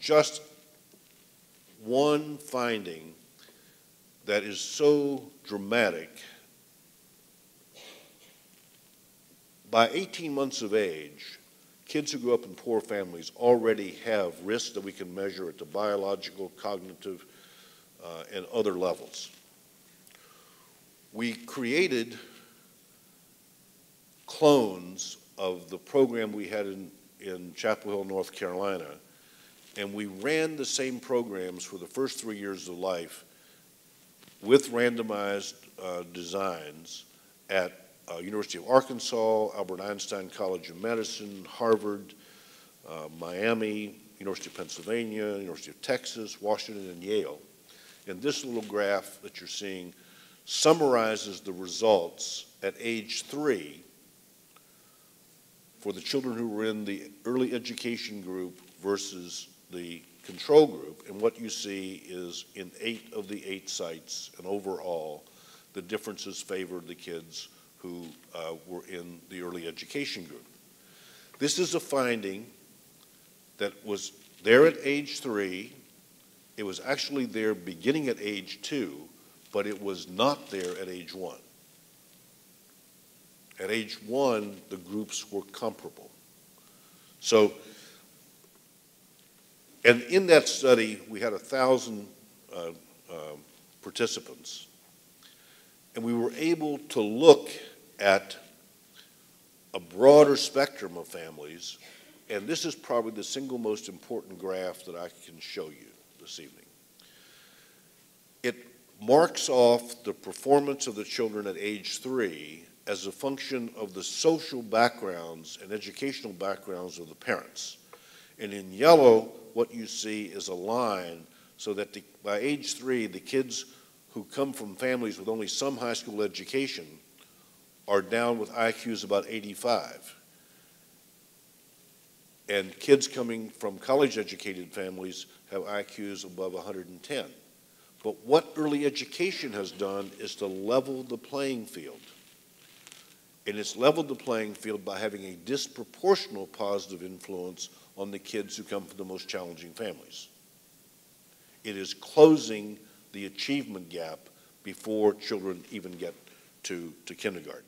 just one finding that is so dramatic. By 18 months of age, kids who grow up in poor families already have risks that we can measure at the biological, cognitive, uh, and other levels. We created clones of the program we had in, in Chapel Hill, North Carolina, and we ran the same programs for the first three years of life with randomized uh, designs at uh, University of Arkansas, Albert Einstein College of Medicine, Harvard, uh, Miami, University of Pennsylvania, University of Texas, Washington, and Yale. And this little graph that you're seeing summarizes the results at age three for the children who were in the early education group versus the control group. And what you see is in eight of the eight sites, and overall, the differences favored the kids who uh, were in the early education group. This is a finding that was there at age three. It was actually there beginning at age two, but it was not there at age one. At age one, the groups were comparable. So, and in that study, we had a thousand uh, uh, participants, and we were able to look at a broader spectrum of families, and this is probably the single most important graph that I can show you this evening. It marks off the performance of the children at age three as a function of the social backgrounds and educational backgrounds of the parents. And in yellow, what you see is a line so that the, by age three, the kids who come from families with only some high school education are down with IQs about 85. And kids coming from college educated families have IQs above 110. But what early education has done is to level the playing field. And it's leveled the playing field by having a disproportional positive influence on the kids who come from the most challenging families. It is closing the achievement gap before children even get to, to kindergarten.